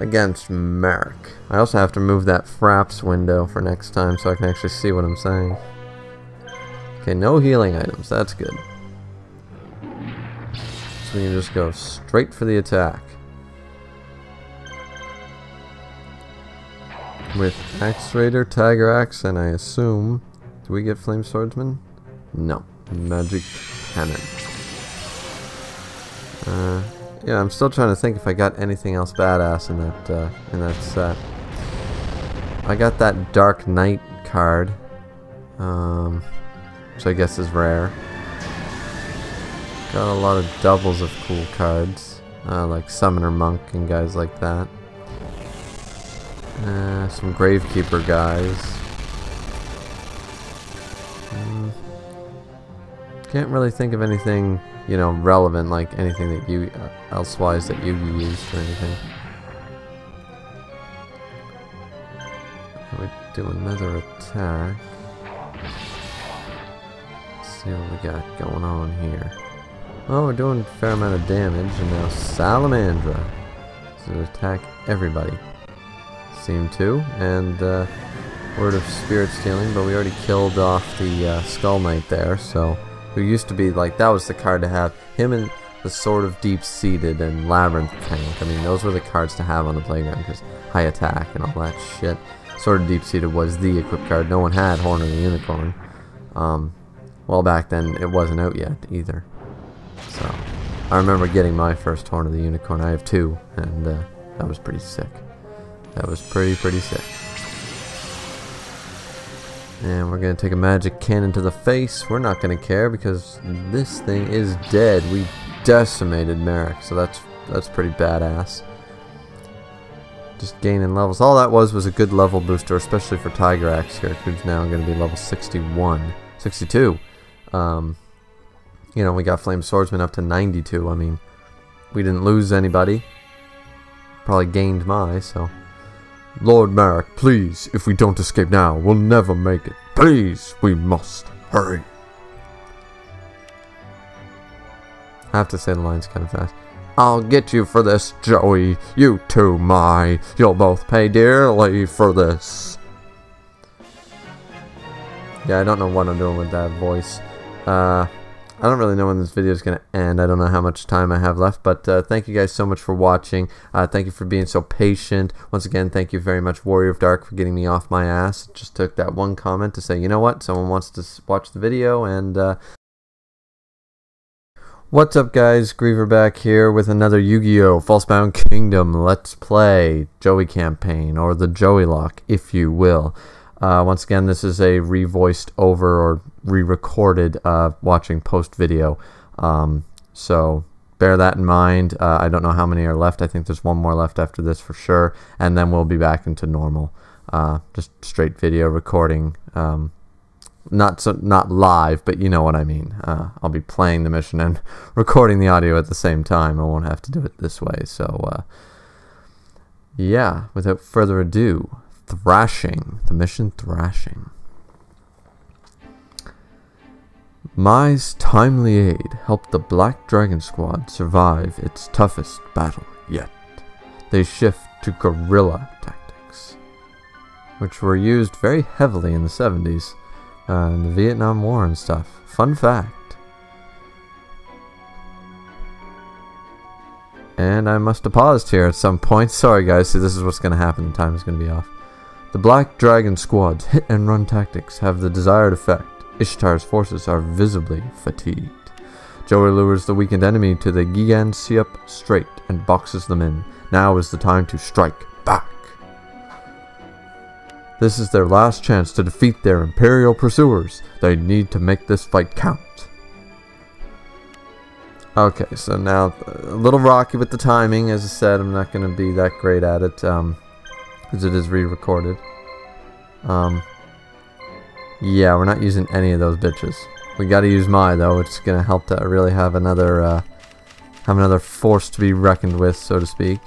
Against Marik. I also have to move that Fraps window for next time so I can actually see what I'm saying. Okay, no healing items. That's good. We can just go straight for the attack. With Axe Raider, Tiger Axe, and I assume... Do we get Flame Swordsman? No. Magic Cannon. Uh, yeah, I'm still trying to think if I got anything else badass in that uh, in that set. I got that Dark Knight card, um, which I guess is rare. Got a lot of doubles of cool cards, uh, like Summoner Monk and guys like that. Uh, some Gravekeeper guys. Mm. Can't really think of anything, you know, relevant, like anything that you, uh, elsewise that you used or anything. We do another attack. Let's see what we got going on here. Oh, we're doing a fair amount of damage, and now Salamandra. to attack everybody. Seem to, and uh, Word of Spirit Stealing, but we already killed off the uh, Skull Knight there, so who used to be like that was the card to have. Him and the Sword of Deep Seated and Labyrinth Tank. I mean, those were the cards to have on the playground because high attack and all that shit. Sword of Deep Seated was the equip card. No one had Horn of the Unicorn. Um, well, back then it wasn't out yet either. So I remember getting my first Horn of the Unicorn. I have two, and uh, that was pretty sick. That was pretty, pretty sick. And we're going to take a magic cannon to the face. We're not going to care because this thing is dead. We decimated Marik, so that's that's pretty badass. Just gaining levels. All that was was a good level booster, especially for Tiger Axe here, who's now going to be level 61. 62. Um, you know, we got Flame Swordsman up to 92. I mean, we didn't lose anybody. Probably gained my, so... Lord Marik, please, if we don't escape now, we'll never make it. Please, we must. Hurry. I have to say the line's kind of fast. I'll get you for this, Joey. You too, Mai. You'll both pay dearly for this. Yeah, I don't know what I'm doing with that voice. Uh, I don't really know when this video is going to end. I don't know how much time I have left, but uh, thank you guys so much for watching. Uh, thank you for being so patient. Once again, thank you very much, Warrior of Dark, for getting me off my ass. Just took that one comment to say, you know what, someone wants to watch the video, and uh, What's up guys, Griever back here with another Yu-Gi-Oh! Falsebound Kingdom Let's Play Joey campaign, or the Joey Lock, if you will. Uh, once again, this is a revoiced over or re-recorded uh, watching post video. Um, so bear that in mind. Uh, I don't know how many are left. I think there's one more left after this for sure, and then we'll be back into normal, uh, just straight video recording. Um, not so not live, but you know what I mean. Uh, I'll be playing the mission and recording the audio at the same time. I won't have to do it this way. So uh, yeah, without further ado, Thrashing. The mission Thrashing. Mai's timely aid helped the Black Dragon Squad survive its toughest battle yet. They shift to guerrilla tactics, which were used very heavily in the 70s, uh, in the Vietnam War and stuff. Fun fact. And I must have paused here at some point. Sorry guys, see this is what's going to happen. The time is going to be off. The Black Dragon Squad's hit and run tactics have the desired effect. Ishtar's forces are visibly fatigued. Joey lures the weakened enemy to the Gigan Siup Strait and boxes them in. Now is the time to strike back. This is their last chance to defeat their Imperial pursuers. They need to make this fight count. Okay, so now a little rocky with the timing. As I said, I'm not going to be that great at it, um, as it is re-recorded. Um, yeah, we're not using any of those bitches. We got to use Mai though. It's to help to really have another, uh, have another force to be reckoned with, so to speak.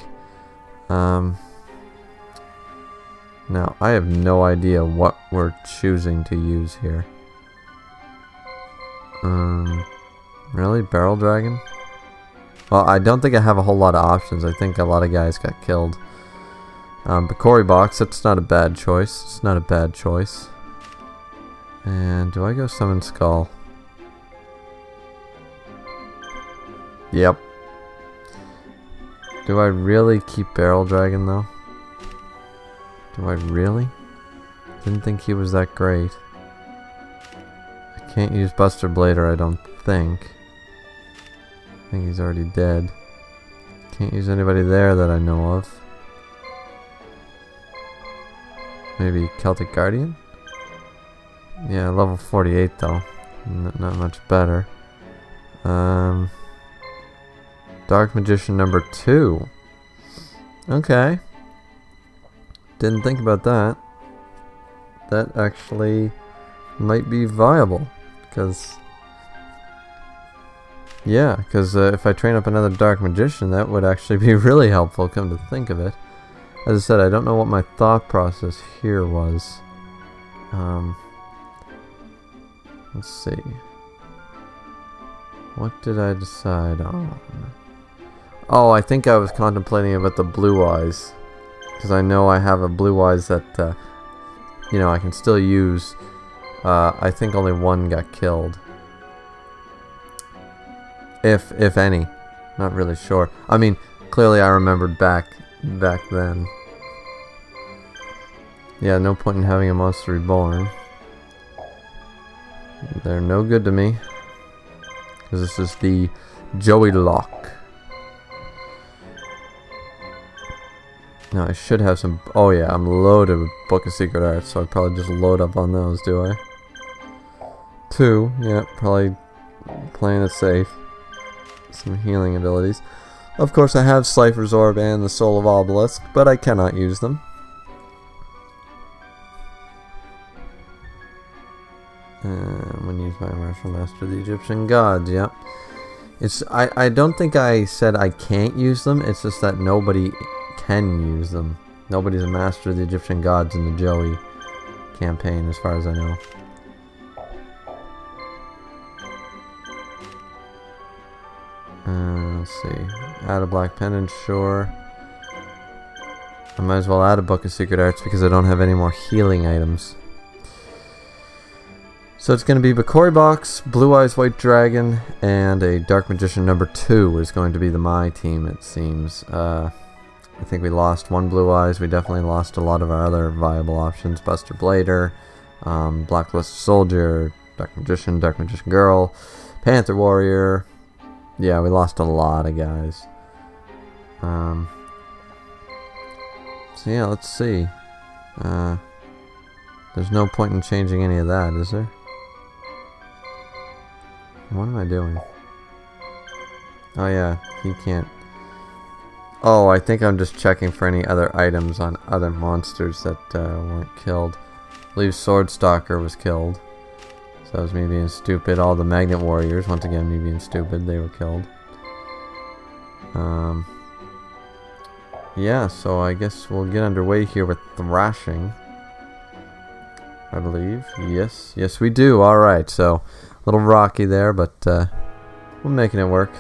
Um, now, I have no idea what we're choosing to use here. Um. Really? Barrel Dragon? Well, I don't think I have a whole lot of options. I think a lot of guys got killed. Um, Bickuribox, that's not a bad choice. It's not a bad choice. And do I go Summon Skull? Yep. Do I really keep Barrel Dragon though? Do I really? Didn't think he was that great. I can't use Buster Blader, I don't think. I think he's already dead. Can't use anybody there that I know of. Maybe Celtic Guardian? Yeah, level 48 though. N not much better. Um, Dark Magician number 2. Okay. Didn't think about that. That actually might be viable. Because yeah, because uh, if I train up another Dark Magician, that would actually be really helpful, come to think of it. As I said, I don't know what my thought process here was. Um, let's see. What did I decide on? Oh, I think I was contemplating about the blue eyes. Because I know I have a blue eyes that, uh, you know, I can still use. Uh, I think only one got killed. If if any. Not really sure. I mean, clearly I remembered back back then. Yeah, no point in having a monster reborn. They're no good to me. Because this is the Joey Lock. Now I should have some... Oh yeah, I'm loaded with Book of Secret Arts, so I probably just load up on those, do I? Two, yeah, probably playing it safe some healing abilities. Of course, I have Slifer's Orb and the Soul of Obelisk, but I cannot use them. Uh, I'm gonna use my martial master, the Egyptian gods. Yep. It's I I don't think I said I can't use them. It's just that nobody can use them. Nobody's a master of the Egyptian gods in the Joey campaign, as far as I know. Uh, let's see. Add a black pendant, sure. I might as well add a book of secret arts because I don't have any more healing items. So it's going to be Bakori Box, Blue Eyes White Dragon, and a Dark Magician number 2 is going to be the Mai team, it seems. Uh, I think we lost one Blue Eyes. We definitely lost a lot of our other viable options. Buster Blader, um, Black Luster Soldier, Dark Magician, Dark Magician Girl, Panther Warrior, yeah, we lost a lot of guys. Um, so yeah, let's see. Uh, there's no point in changing any of that, is there? What am I doing? Oh yeah, he can't. Oh, I think I'm just checking for any other items on other monsters that uh, weren't killed. I believe Sword Stalker was killed. So that was me being stupid. All the Magnet Warriors, once again, me being stupid, they were killed. Um, yeah, so I guess we'll get underway here with thrashing. I believe. Yes, yes we do. Alright, so a little rocky there, but uh, we're making it work.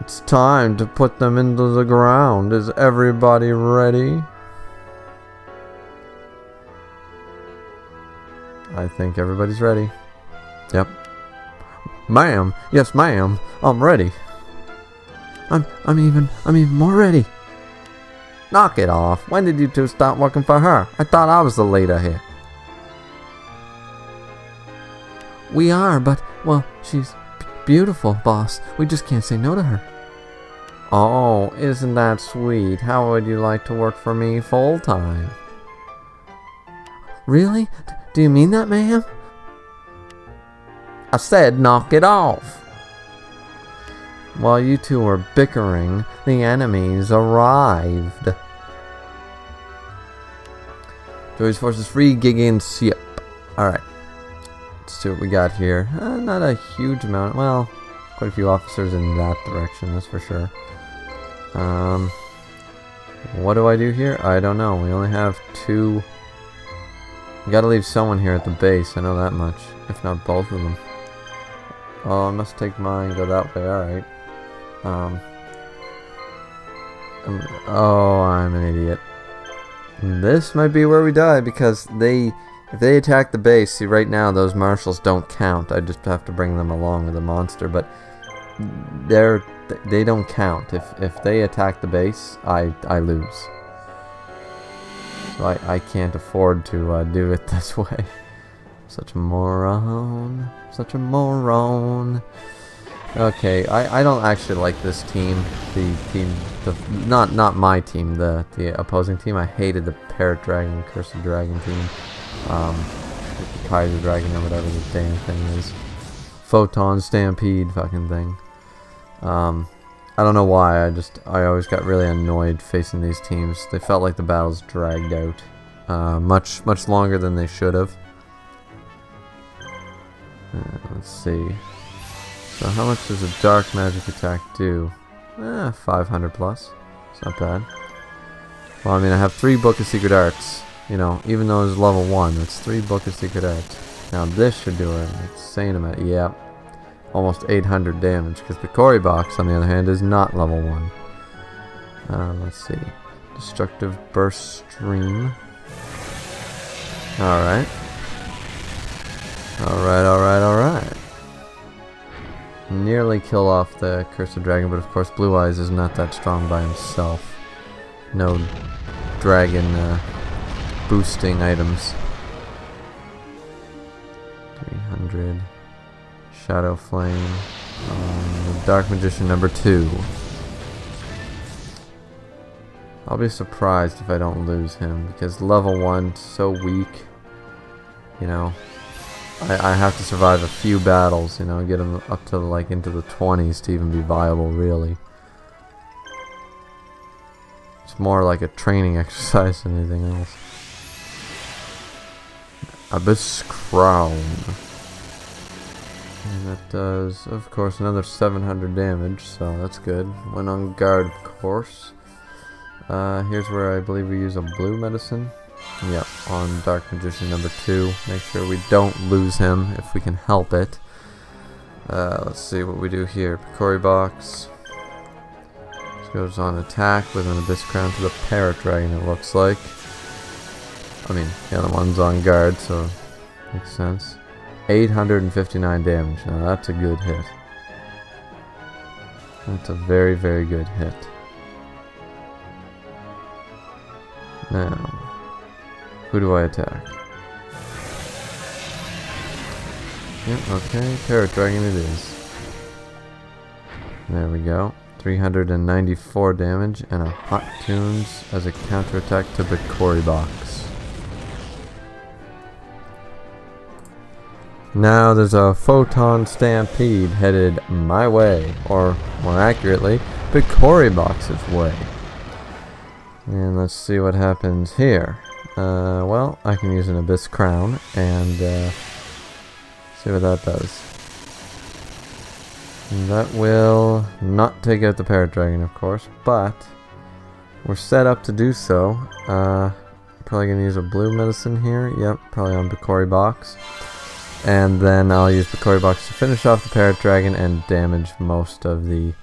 It's time to put them into the ground. Is everybody ready? I think everybody's ready. Yep. Ma'am, yes ma'am, I'm ready. I'm I'm even I'm even more ready. Knock it off. When did you two start working for her? I thought I was the leader here. We are, but well, she's beautiful, boss. We just can't say no to her. Oh, isn't that sweet? How would you like to work for me full time? Really? Do you mean that, ma'am? I said knock it off. While you two were bickering, the enemies arrived. Joey's forces re-gigging Yep. Alright. Let's see what we got here. Uh, not a huge amount. Well, quite a few officers in that direction, that's for sure. Um, what do I do here? I don't know. We only have two. We gotta leave someone here at the base, I know that much. If not both of them. Oh, I must take mine, go that way, alright. Um, um, oh, I'm an idiot. This might be where we die because they, if they attack the base, see right now those marshals don't count. I just have to bring them along with the monster, but they're they don't count. If if they attack the base, I I lose. I I can't afford to uh, do it this way. Such a moron. Such a moron. Okay, I, I don't actually like this team. The team, the not not my team, the the opposing team. I hated the Parrot Dragon, Cursed Dragon team, um, the Kaiser Dragon or whatever the damn thing is, Photon Stampede fucking thing. Um, I don't know why. I just I always got really annoyed facing these teams. They felt like the battles dragged out uh, much much longer than they should have. Uh, let's see. So how much does a dark magic attack do? Eh, 500 plus. It's not bad. Well, I mean, I have three Book of Secret Arts. You know, even though it's level 1, that's three Book of Secret Arts. Now this should do an insane amount. Yeah, almost 800 damage. Because the Cory box, on the other hand, is not level 1. Uh, let's see. Destructive Burst Stream. Alright. Alright, alright, alright nearly kill off the Cursed Dragon, but of course Blue Eyes is not that strong by himself. No dragon uh, boosting items. 300. Shadow Flame. Um, Dark Magician number 2. I'll be surprised if I don't lose him, because level 1, so weak. You know, I, I have to survive a few battles, you know, get him up to like into the 20s to even be viable, really. It's more like a training exercise than anything else. Abyss Crown. And that does, of course, another 700 damage, so that's good. When on guard, of course. Uh, here's where I believe we use a blue medicine. Yep, on Dark Magician number 2. Make sure we don't lose him if we can help it. Uh, let's see what we do here. Bickuribox. This goes on attack with an Abyss Crown to the Parrot Dragon, it looks like. I mean, the other one's on guard, so makes sense. 859 damage. Now that's a good hit. That's a very, very good hit. Now, who do I attack? Yep, okay, Parrot Dragon it is. There we go. 394 damage and a Hot Tunes as a counterattack to the Now there's a Photon Stampede headed my way, or more accurately, Cory box's way. And let's see what happens here. Uh, well, I can use an Abyss Crown and uh, see what that does. That will not take out the Parrot Dragon, of course, but we're set up to do so. Uh, probably going to use a blue medicine here. Yep, probably on Bickuribox. And then I'll use Bickuribox to finish off the Parrot Dragon and damage most of the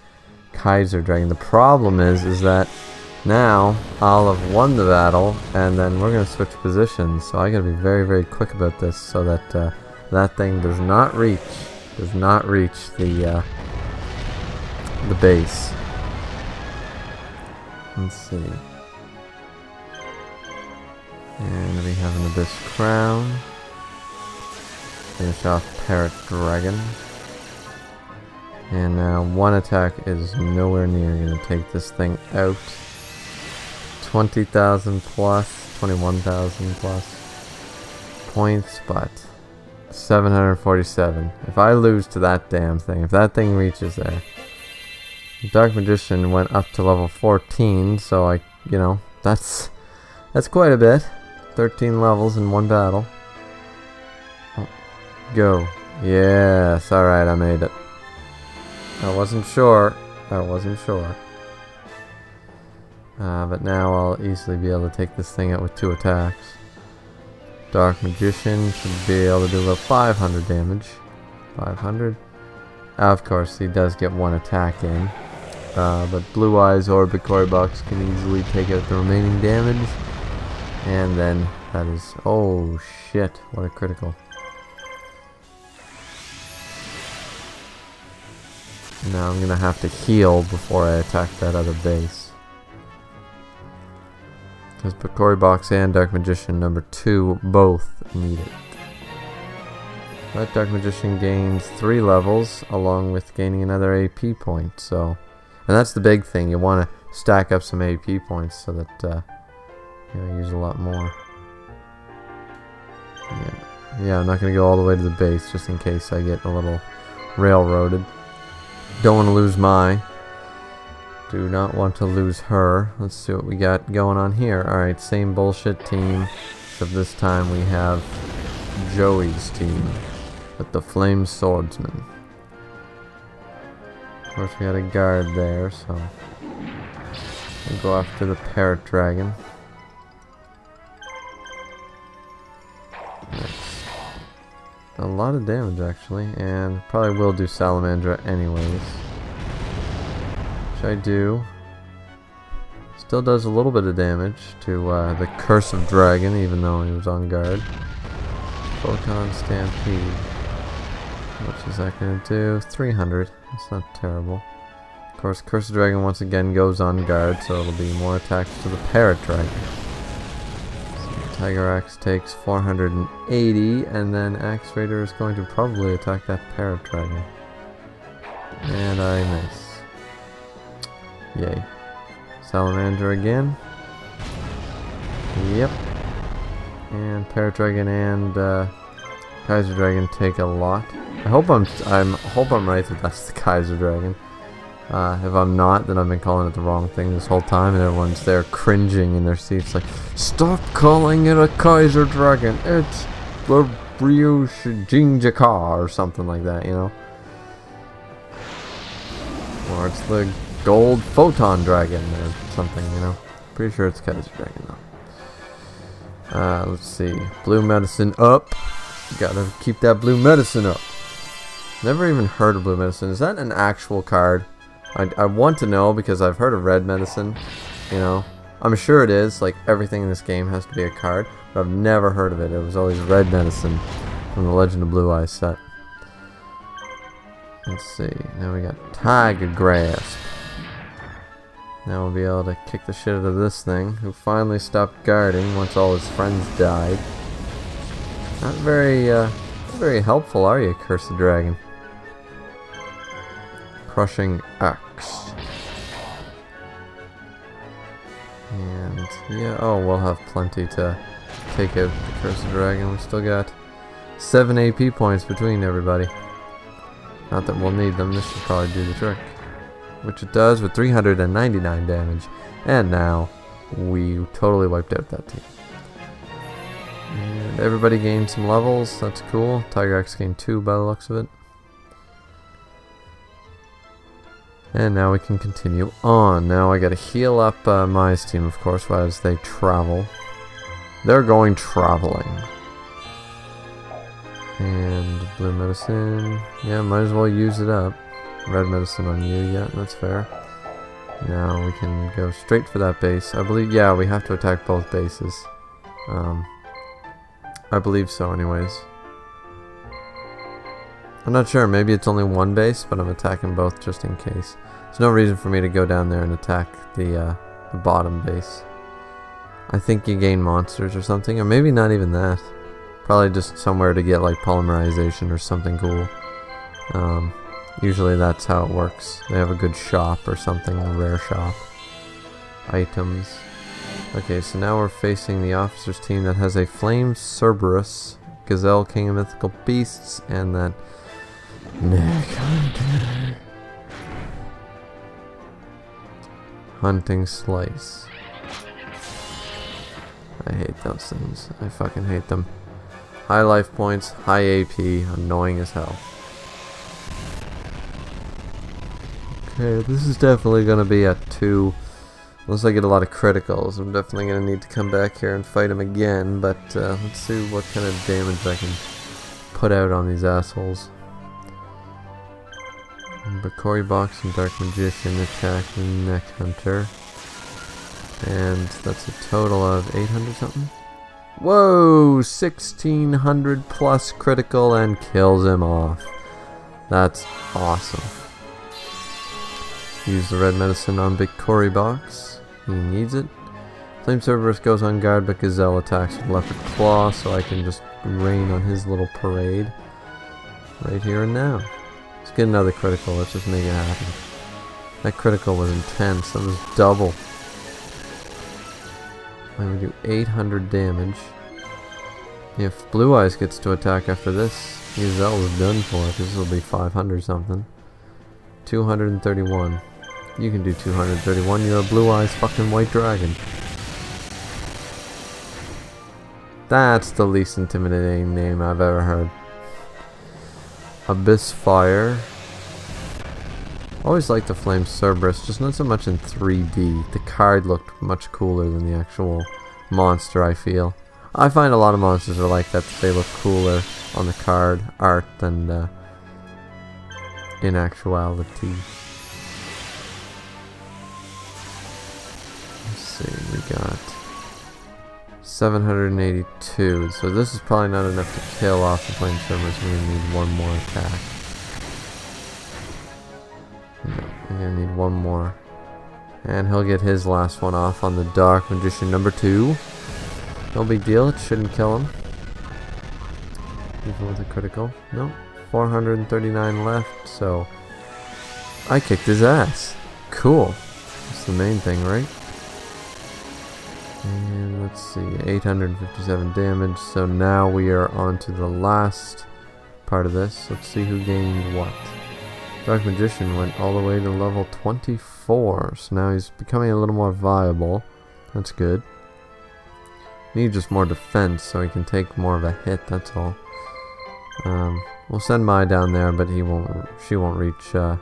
Kaiser Dragon. The problem is, is that now, I'll have won the battle, and then we're going to switch positions, so I got to be very, very quick about this so that uh, that thing does not reach, does not reach the, uh, the base. Let's see. And we have an Abyss Crown. Finish off Parrot Dragon. And now one attack is nowhere near going to take this thing out. 20,000 plus, 21,000 plus. points, but 747. If I lose to that damn thing, if that thing reaches there. Dark Magician went up to level 14, so I, you know, that's that's quite a bit. 13 levels in one battle. Go. Yes, alright, I made it. I wasn't sure. I wasn't sure. Uh, but now I'll easily be able to take this thing out with two attacks. Dark Magician should be able to do about 500 damage. 500. Uh, of course, he does get one attack in. Uh, but Blue Eyes or Box can easily take out the remaining damage. And then that is... Oh, shit. What a critical. Now I'm to have to heal before I attack that other base. Because Bickuribox and Dark Magician number 2 both need it. That Dark Magician gains 3 levels along with gaining another AP point, so... And that's the big thing, you want to stack up some AP points so that uh, you know, use a lot more. Yeah. yeah, I'm not going to go all the way to the base just in case I get a little railroaded. Don't want to lose Mai. Do not want to lose her. Let's see what we got going on here. Alright, same bullshit team, except this time we have Joey's team with the Flame Swordsman. Of course, we had a guard there, so we'll go after the Parrot Dragon. A lot of damage, actually, and probably will do Salamandra anyways. Which I do. Still does a little bit of damage to uh, the Curse of Dragon, even though he was on guard. Photon Stampede. What is that going to do? 300. That's not terrible. Of course, Curse of Dragon once again goes on guard, so it'll be more attacks to the Parrot Dragon. Tiger Axe takes 480, and then Axe Raider is going to probably attack that Parrot Dragon. And I miss. Yay. Salamander again. Yep. And Parrot Dragon and uh, Kaiser Dragon take a lot. I hope I'm I'm hope I'm right that that's the Kaiser Dragon. Uh, if I'm not, then I've been calling it the wrong thing this whole time, and everyone's there cringing in their seats, like, "Stop calling it a Kaiser Dragon! It's the Ryush Jinjaka or something like that, you know." Or it's the Gold Photon Dragon or something, you know. Pretty sure it's Kaiser Dragon though. Uh, let's see, blue medicine up. Gotta keep that blue medicine up. Never even heard of blue medicine. Is that an actual card? I, I want to know because I've heard of red medicine, you know. I'm sure it is, like everything in this game has to be a card, but I've never heard of it. It was always red medicine from the Legend of Blue Eyes set. Let's see, now we got Tiger Grasp. Now we'll be able to kick the shit out of this thing, who finally stopped guarding once all his friends died. Not very, uh, not very helpful, are you, Cursed Dragon? Crushing Axe. And yeah, oh, we'll have plenty to take out the Cursed Dragon. We still got 7 AP points between everybody. Not that we'll need them, this should probably do the trick. Which it does with 399 damage. And now, we totally wiped out that team. And everybody gained some levels, that's cool. Tiger Axe gained 2 by the looks of it. And now we can continue on. Now I gotta heal up uh, Mai's team, of course, as they travel. They're going traveling. And blue medicine. Yeah, might as well use it up. Red medicine on you, yeah, that's fair. Now we can go straight for that base. I believe, yeah, we have to attack both bases. Um, I believe so anyways. I'm not sure, maybe it's only one base, but I'm attacking both just in case. There's no reason for me to go down there and attack the, uh, the bottom base. I think you gain monsters or something, or maybe not even that. Probably just somewhere to get like polymerization or something cool. Um, usually that's how it works. They have a good shop or something, a rare shop. Items. Okay, so now we're facing the officer's team that has a Flame Cerberus Gazelle, King of Mythical Beasts, and then Neck Hunter. Hunting Slice. I hate those things. I fucking hate them. High life points, high AP, annoying as hell. Okay, this is definitely gonna be a 2. Unless I get a lot of criticals, I'm definitely gonna need to come back here and fight him again, but uh, let's see what kind of damage I can put out on these assholes. Bickuribox and Dark Magician attack Neck Hunter. And that's a total of 800 something. Whoa! 1600 plus critical and kills him off. That's awesome. Use the red medicine on Bickuribox. He needs it. Flame Cerberus goes on guard, but Gazelle attacks with Leopard Claw, so I can just rain on his little parade. Right here and now. Let's get another critical, let's just make it happen. That critical was intense, that was double. I'm going to do 800 damage. If Blue Eyes gets to attack after this, Gazelle is done for, this will be 500 something. 231. You can do 231, you're a Blue Eyes fucking White Dragon. That's the least intimidating name I've ever heard. Abyss Fire. Always liked the Flame Cerberus, just not so much in 3D. The card looked much cooler than the actual monster, I feel. I find a lot of monsters are like that, they look cooler on the card art than uh, in actuality. Let's see, we got 782. So this is probably not enough to kill off the flame Cerberus. We're gonna need one more attack. No, we're gonna need one more. And he'll get his last one off on the Dark Magician number two. No big deal, it shouldn't kill him. Even with a critical. No. 439 left, so I kicked his ass. Cool. That's the main thing, right? And let's see, 857 damage. So now we are on to the last part of this. Let's see who gained what. Dark Magician went all the way to level 24. So now he's becoming a little more viable. That's good. Need just more defense so he can take more of a hit, that's all. Um, we'll send Mai down there, but he won't. She won't reach uh,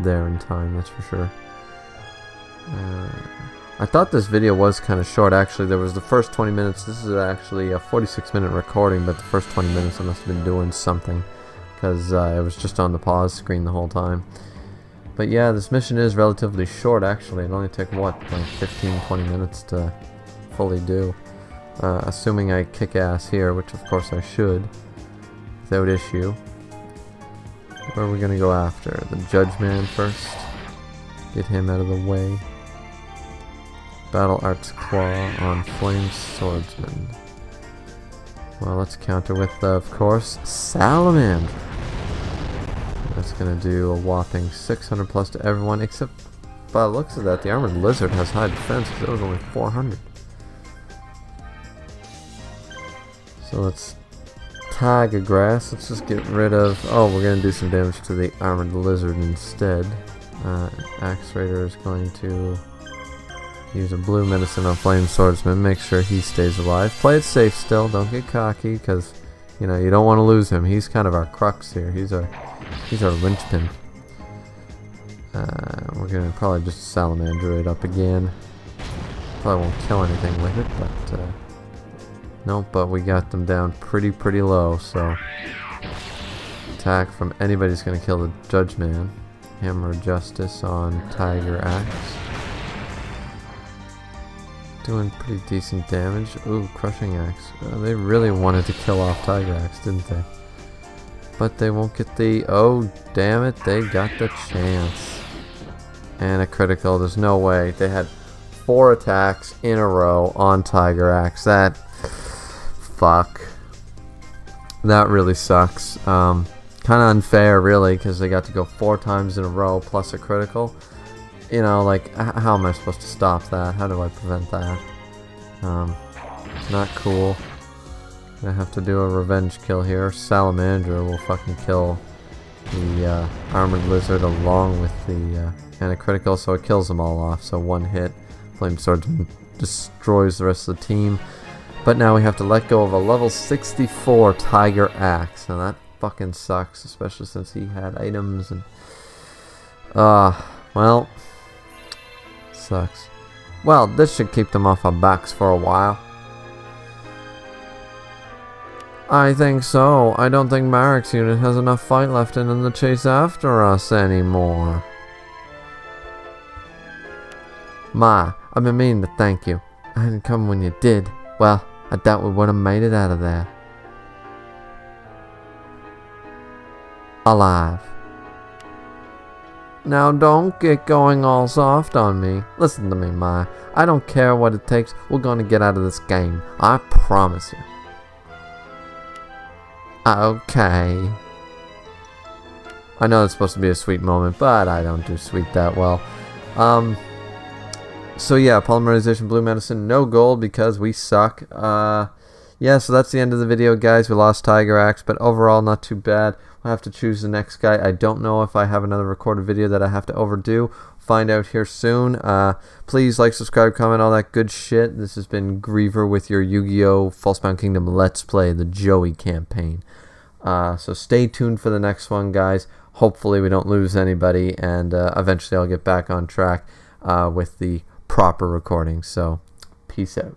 there in time. That's for sure. Uh, I thought this video was kind of short. Actually, there was the first 20 minutes. This is actually a 46 minute recording, but the first 20 minutes I must have been doing something because uh, was just on the pause screen the whole time. But yeah, this mission is relatively short. Actually, it only took what like 15-20 minutes to fully do. Uh, assuming I kick ass here, which of course I should without issue. Where are we gonna go after? The Judge Man first. Get him out of the way. Battle Arts Claw on Flame Swordsman. Well, let's counter with, uh, of course, Salamander. That's gonna do a whopping 600 plus to everyone, except by the looks of that, the Armored Lizard has high defense because it was only 400. So let's a grass. Let's just get rid of... Oh, we're to do some damage to the armored lizard instead. Uh, Axe Raider is going to use a blue medicine on Flame Swordsman. Make sure he stays alive. Play it safe still. Don't get cocky because, you know, you don't want to lose him. He's kind of our crux here. He's our, he's our linchpin. Uh, we're going to probably just salamander it up again. Probably won't kill anything with it, but... Uh, Nope, but we got them down pretty, pretty low, so... Attack from anybody's gonna kill the Judge Man. Hammer Justice on Tiger Axe. Doing pretty decent damage. Ooh, Crushing Axe. Uh, they really wanted to kill off Tiger Axe, didn't they? But they won't get the... Oh, damn it, they got the chance. And a critical, there's no way. They had four attacks in a row on Tiger Axe. That fuck. That really sucks. Um, kind of unfair, really, because they got to go four times in a row plus a critical. You know, like, how am I supposed to stop that? How do I prevent that? Um, it's not cool. I have to do a revenge kill here. Salamandra will fucking kill the uh, Armored Lizard along with the uh, Anacritical, so it kills them all off. So one hit, Flame Sword destroys the rest of the team. But now we have to let go of a level 64 Tiger Axe. and that fucking sucks, especially since he had items and... Uh, well... Sucks. Well, this should keep them off our backs for a while. I think so. I don't think Marik's unit has enough fight left in them to chase after us anymore. Mai, I've been meaning to thank you. I didn't come when you did. Well, I doubt we would have made it out of there. Alive. Now don't get going all soft on me. Listen to me, Mai. I don't care what it takes. We're gonna get out of this game. I promise you. Okay. I know it's supposed to be a sweet moment, but I don't do sweet that well. Um, so yeah, polymerization blue medicine, no gold because we suck. Uh, yeah, so that's the end of the video, guys. We lost Tiger Axe, but overall not too bad. We'll have to choose the next guy. I don't know if I have another recorded video that I have to overdo. Find out here soon. Uh, please like, subscribe, comment, all that good shit. This has been Griever with your Yu-Gi-Oh! Falsebound Kingdom Let's Play, the Joey campaign. Uh, so stay tuned for the next one, guys. Hopefully we don't lose anybody, and uh, eventually I'll get back on track uh, with the proper recording. So, peace out.